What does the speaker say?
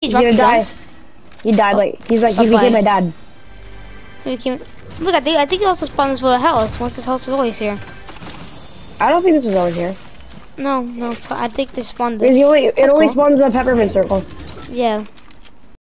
He He's dropped gonna die. He died like he's like he killed became my dad. He became... Look, I think I think he also spawned this little house. Once this house was always here. I don't think this was always here. No, no, I think they spawned this. It only it only cool. spawns in the peppermint circle. Yeah,